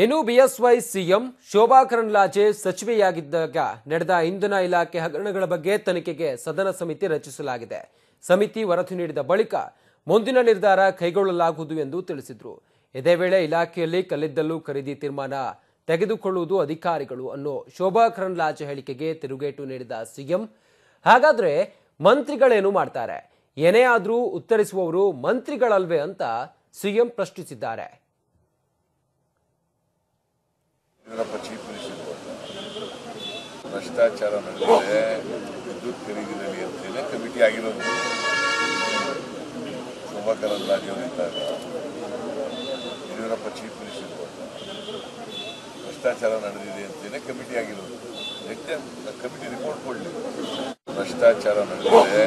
ಇನ್ನು BSY CM Shobha Karandlaje ಸಚಿವೆಯಾಗಿದ್ದಾಗ ನಡೆದ ಇಂಧನ ಇಲಾಖೆ ಹಗರಣಗಳ ಬಗ್ಗೆ ತನಿಖೆಗೆ ಸದನ ಸಮಿತಿ ರಚಿಸಲಾಗಿದೆ. ಸಮಿತಿ ವರದಿ ನೀಡಿದ ಬಳಿಕ ಮುಂದಿನ ನಿರ್ಧಾರ ಕೈಗೊಳ್ಳಲಾಗುವುದು ಎಂದು ತಿಳಿಸಿದರು. ಇದೇ ವೇಳೆ ಇಲಾಖೆಯಲ್ಲಿ ಕಲ್ಲಿದ್ದಲು ಖರೀದಿ ತೀರ್ಮಾನ ತೆಗೆದುಕೊಳ್ಳುವುದು ಅಧಿಕಾರಿಗಳು ಅನ್ನೋ ಶೋಭಾ ಕರಂದ್ಲಾಜೆ ಹೇಳಿಕೆಗೆ ತಿರುಗೇಟು ನೀಡಿದ ಸಿಎಂ, ಹಾಗಾದ್ರೆ ಮಂತ್ರಿಗಳೇನು ಮಾಡ್ತಾರೆ? ಏನೇ ಆದರೂ ಉತ್ತರಿಸುವವರು ಮಂತ್ರಿಗಳಲ್ವೇ ಅಂತ ಸಿಎಂ ಪ್ರಶ್ನಿಸಿದ್ದಾರೆ ಯಡಿಯೂರಪ್ಪ ಚೀಫ್ ಮಿನಿಸ್ಟರ್ ಭ್ರಷ್ಟಾಚಾರ ನಡೆದಿದೆ, ವಿದ್ಯುತ್ ಖರೀದಿನಲ್ಲಿ ಅಂತೇಳಿ ಕಮಿಟಿ ಆಗಿರೋದು. ಶೋಭಾ ಕರಂದ್ಲಾಜೆ ಅವರಿದ್ದಾಗ ಯಡಿಯೂರಪ್ಪ ಚೀಫ್ ಮಿನಿಸ್ಟರ್ ಭ್ರಷ್ಟಾಚಾರ ನಡೆದಿದೆ ಅಂತೇಳಿ ಕಮಿಟಿ ಆಗಿರೋದು. ಕಮಿಟಿ ರಿಪೋರ್ಟ್ ಕೊಡಲಿ. ಭ್ರಷ್ಟಾಚಾರ ನಡೆದಿದೆ.